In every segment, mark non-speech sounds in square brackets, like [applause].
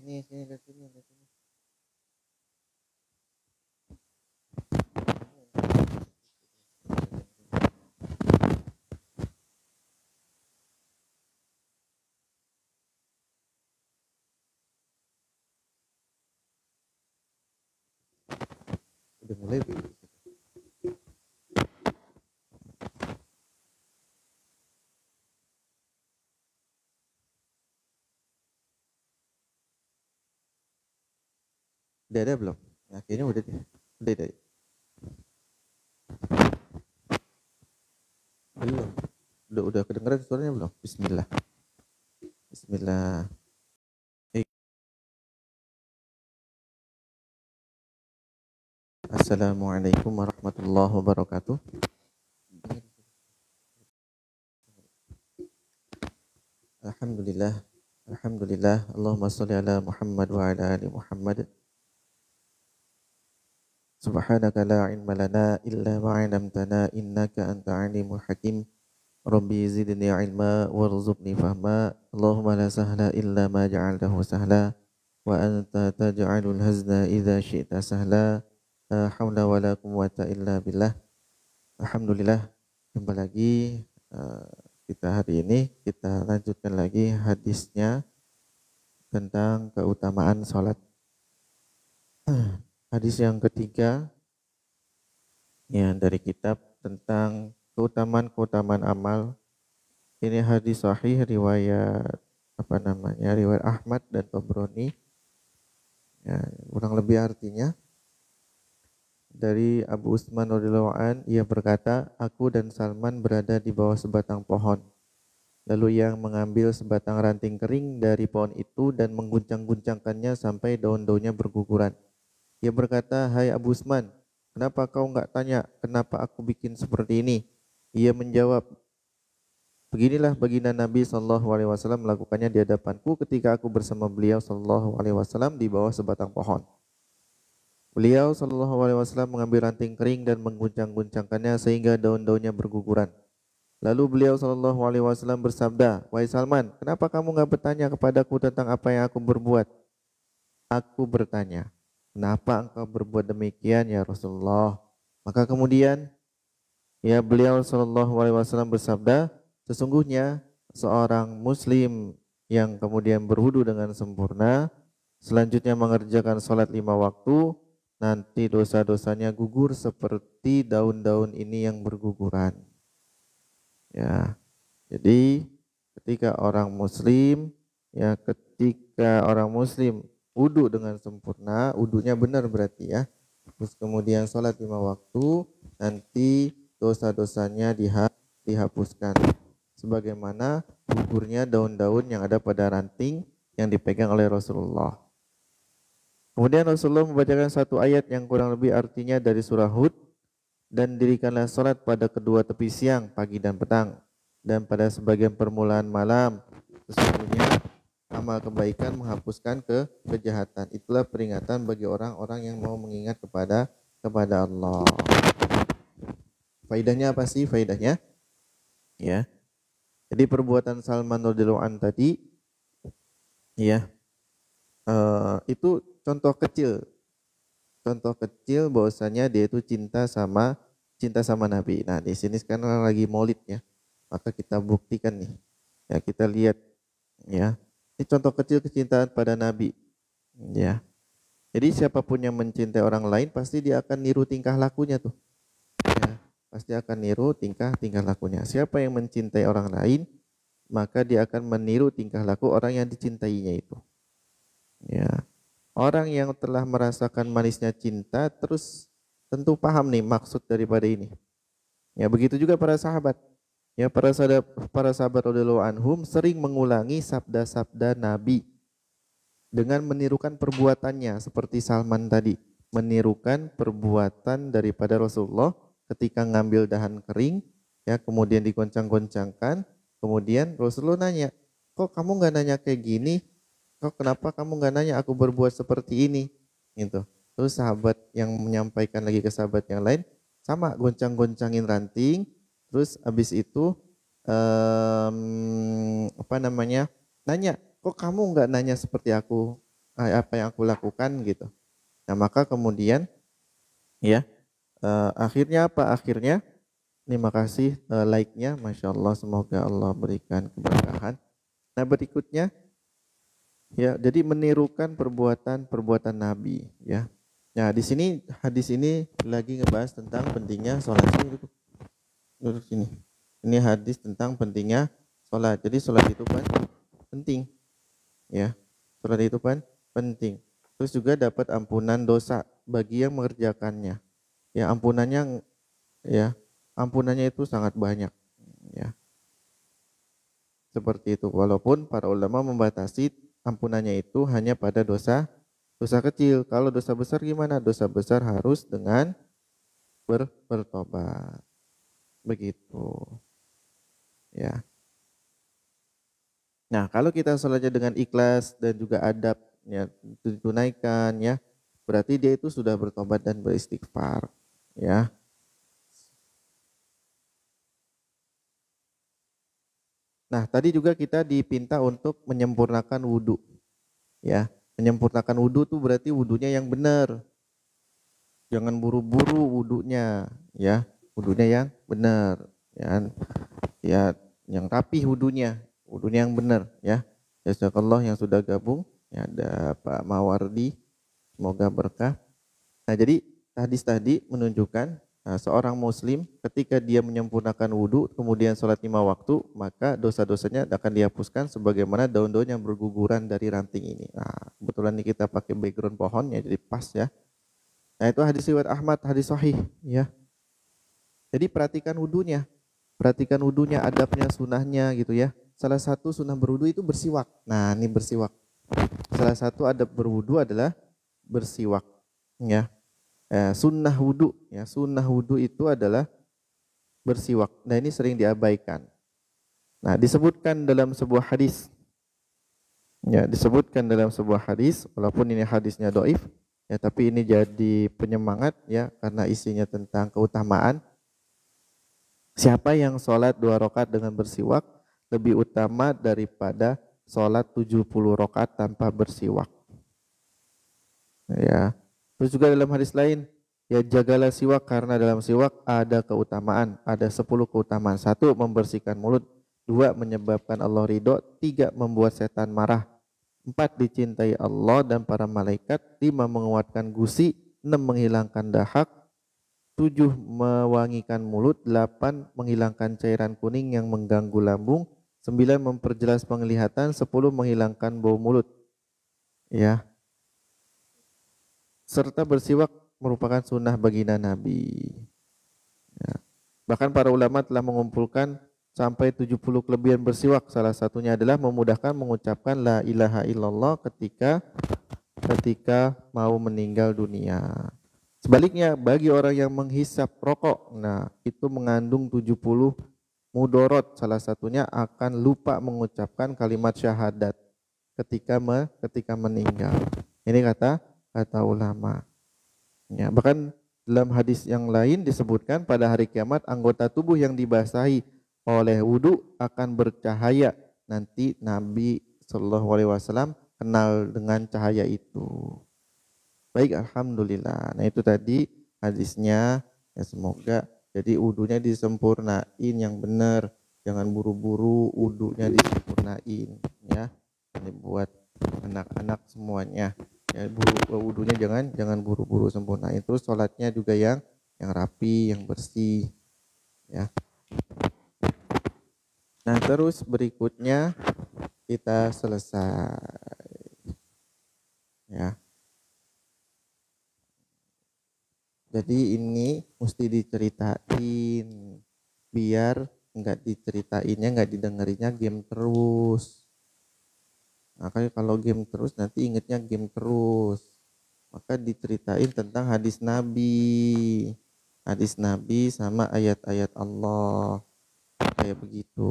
sini, sini, lihat sini, lihat sini. Udah mulai Udah ada belum? Nah, kayaknya udah deh. Udah deh. Belum. Udah udah kedengeran suaranya belum? Bismillah. Bismillah. Assalamualaikum warahmatullahi wabarakatuh. Alhamdulillah. Alhamdulillah. Allahumma salli ala Muhammad wa ala ali Muhammad. Subhanaka la ilma lana illa ma 'allamtana innaka anta alimul hakim. Rabbi zidni ilma warzuqni fahma. Allahumma la sahla illa ma ja'altahu sahla wa anta taj'alul hazna idza syi'ta sahla. La haula wa la quwwata illa billah. Alhamdulillah kembali lagi uh, kita hari ini kita lanjutkan lagi hadisnya tentang keutamaan sholat. [clears throat] Hadis yang ketiga ya dari kitab tentang keutamaan-keutamaan amal. Ini hadis sahih riwayat apa namanya? riwayat Ahmad dan Tobroni. Ya, kurang lebih artinya dari Abu Usman radhiyallahu an ia berkata, "Aku dan Salman berada di bawah sebatang pohon. Lalu yang mengambil sebatang ranting kering dari pohon itu dan mengguncang-guncangkannya sampai daun-daunnya berguguran." Ia berkata, Hai Abu Usman, kenapa kau enggak tanya kenapa aku bikin seperti ini? Ia menjawab, Beginilah baginda Nabi Shallallahu Alaihi Wasallam melakukannya di hadapanku ketika aku bersama beliau Shallallahu Alaihi Wasallam di bawah sebatang pohon. Beliau Shallallahu Alaihi Wasallam mengambil ranting kering dan mengguncang-guncangkannya sehingga daun-daunnya berguguran. Lalu beliau Shallallahu Alaihi Wasallam bersabda, Wahai Salman, kenapa kamu nggak bertanya kepadaku tentang apa yang aku berbuat? Aku bertanya, Kenapa engkau berbuat demikian ya Rasulullah? Maka kemudian ya beliau Shallallahu Alaihi Wasallam bersabda, sesungguhnya seorang Muslim yang kemudian berwudu dengan sempurna, selanjutnya mengerjakan sholat lima waktu, nanti dosa-dosanya gugur seperti daun-daun ini yang berguguran. Ya, jadi ketika orang Muslim, ya ketika orang Muslim wudhu dengan sempurna, wudhunya benar berarti ya. Terus kemudian sholat lima waktu, nanti dosa-dosanya dihapuskan. Sebagaimana gugurnya daun-daun yang ada pada ranting yang dipegang oleh Rasulullah. Kemudian Rasulullah membacakan satu ayat yang kurang lebih artinya dari surah Hud dan dirikanlah sholat pada kedua tepi siang, pagi dan petang dan pada sebagian permulaan malam. Sesungguhnya amal kebaikan menghapuskan ke kejahatan. Itulah peringatan bagi orang-orang yang mau mengingat kepada kepada Allah. Faidahnya apa sih faidahnya? Ya. Jadi perbuatan Salman radhiyallahu tadi ya uh, itu contoh kecil. Contoh kecil bahwasanya dia itu cinta sama cinta sama Nabi. Nah, di sini sekarang lagi Maulid ya. Maka kita buktikan nih. Ya, kita lihat ya ini contoh kecil kecintaan pada Nabi. Ya. Jadi siapa pun yang mencintai orang lain pasti dia akan niru tingkah lakunya tuh. Ya, pasti akan niru tingkah tingkah lakunya. Siapa yang mencintai orang lain, maka dia akan meniru tingkah laku orang yang dicintainya itu. Ya. Orang yang telah merasakan manisnya cinta terus tentu paham nih maksud daripada ini. Ya, begitu juga para sahabat. Ya, para sahabat para sahabat anhum sering mengulangi sabda-sabda Nabi dengan menirukan perbuatannya seperti Salman tadi, menirukan perbuatan daripada Rasulullah ketika ngambil dahan kering ya kemudian digoncang-goncangkan, kemudian Rasulullah nanya, "Kok kamu nggak nanya kayak gini? Kok kenapa kamu nggak nanya aku berbuat seperti ini?" gitu. Terus sahabat yang menyampaikan lagi ke sahabat yang lain, sama goncang-goncangin ranting, Terus habis itu um, apa namanya? Nanya, kok kamu nggak nanya seperti aku apa yang aku lakukan gitu. Nah maka kemudian ya uh, akhirnya apa? Akhirnya terima kasih uh, like-nya, masya Allah semoga Allah berikan keberkahan. Nah berikutnya ya jadi menirukan perbuatan perbuatan Nabi ya. Nah di sini hadis ini lagi ngebahas tentang pentingnya sholat sini duduk sini. Ini hadis tentang pentingnya sholat. Jadi sholat itu kan penting ya Sholat itu kan penting. Terus juga dapat ampunan dosa bagi yang mengerjakannya. Ya ampunannya ya ampunannya itu sangat banyak ya. Seperti itu. Walaupun para ulama membatasi ampunannya itu hanya pada dosa dosa kecil. Kalau dosa besar gimana? Dosa besar harus dengan ber, bertobat. Begitu. Ya. Nah, kalau kita sholatnya dengan ikhlas dan juga adab ya ditunaikan ya, berarti dia itu sudah bertobat dan beristighfar ya. Nah, tadi juga kita dipinta untuk menyempurnakan wudhu. Ya, menyempurnakan wudhu tuh berarti wudhunya yang benar. Jangan buru-buru wudhunya, ya. Wudhunya yang benar, ya. Ya, yang rapi wudhunya, wudhunya yang benar ya. Jazakallah yang sudah gabung. Ya, ada Pak Mawardi. Semoga berkah. Nah, jadi hadis tadi menunjukkan nah, seorang muslim ketika dia menyempurnakan wudhu kemudian sholat lima waktu maka dosa-dosanya akan dihapuskan sebagaimana daun-daun yang berguguran dari ranting ini. Nah, kebetulan ini kita pakai background pohonnya jadi pas ya. Nah, itu hadis riwayat Ahmad, hadis sahih ya. Jadi perhatikan wudhunya. Perhatikan wudhunya, adabnya, sunahnya gitu ya. Salah satu sunnah berwudu itu bersiwak. Nah, ini bersiwak. Salah satu adab berwudu adalah bersiwak. Ya, eh, sunnah wudu. Ya, sunnah wudu itu adalah bersiwak. Nah, ini sering diabaikan. Nah, disebutkan dalam sebuah hadis. Ya, disebutkan dalam sebuah hadis, walaupun ini hadisnya doif, ya, tapi ini jadi penyemangat ya, karena isinya tentang keutamaan. Siapa yang sholat dua rakaat dengan bersiwak, lebih utama daripada sholat 70 rakaat tanpa bersiwak. Ya. Terus juga dalam hadis lain, ya jagalah siwak karena dalam siwak ada keutamaan, ada 10 keutamaan. Satu, membersihkan mulut. Dua, menyebabkan Allah ridho. Tiga, membuat setan marah. Empat, dicintai Allah dan para malaikat. Lima, menguatkan gusi. Enam, menghilangkan dahak. Tujuh, mewangikan mulut. Delapan, menghilangkan cairan kuning yang mengganggu lambung. Sembilan memperjelas penglihatan, sepuluh menghilangkan bau mulut. Ya. Serta bersiwak merupakan sunnah baginda Nabi. Ya. Bahkan para ulama telah mengumpulkan sampai 70 kelebihan bersiwak. Salah satunya adalah memudahkan mengucapkan la ilaha illallah ketika ketika mau meninggal dunia. Sebaliknya bagi orang yang menghisap rokok, nah itu mengandung 70 mudorot salah satunya akan lupa mengucapkan kalimat syahadat ketika me, ketika meninggal. Ini kata kata ulama. Ya, bahkan dalam hadis yang lain disebutkan pada hari kiamat anggota tubuh yang dibasahi oleh wudhu akan bercahaya. Nanti Nabi Shallallahu Alaihi Wasallam kenal dengan cahaya itu. Baik, alhamdulillah. Nah itu tadi hadisnya. Ya semoga jadi udunya disempurnain yang benar, jangan buru-buru udunya disempurnain ya. Ini buat anak-anak semuanya. Ya buru udunya jangan jangan buru-buru sempurnain. Terus sholatnya juga yang yang rapi, yang bersih ya. Nah, terus berikutnya kita selesai. Ya. Jadi ini mesti diceritain biar nggak diceritainnya nggak didengerinnya game terus. Makanya kalau game terus nanti ingetnya game terus. Maka diceritain tentang hadis Nabi. Hadis Nabi sama ayat-ayat Allah. Kayak begitu.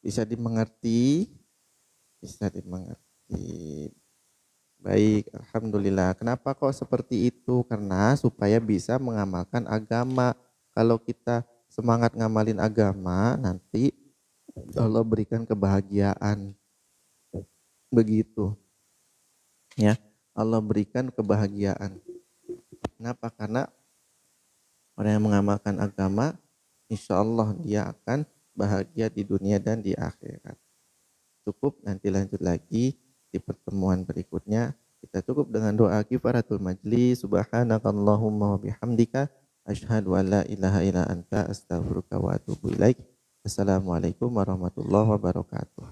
Bisa dimengerti? Bisa dimengerti. Baik, alhamdulillah. Kenapa kok seperti itu? Karena supaya bisa mengamalkan agama. Kalau kita semangat ngamalin agama, nanti Allah berikan kebahagiaan. begitu. Ya, Allah berikan kebahagiaan. Kenapa? Karena orang yang mengamalkan agama, insya Allah dia akan bahagia di dunia dan di akhirat. Cukup nanti lanjut lagi di pertemuan berikutnya. Kita cukup dengan doa kifaratul majlis. Subhanakallahumma wa bihamdika. Ashhadu an la ilaha illa anta astaghfiruka wa atubu ilaik. Assalamualaikum warahmatullahi wabarakatuh.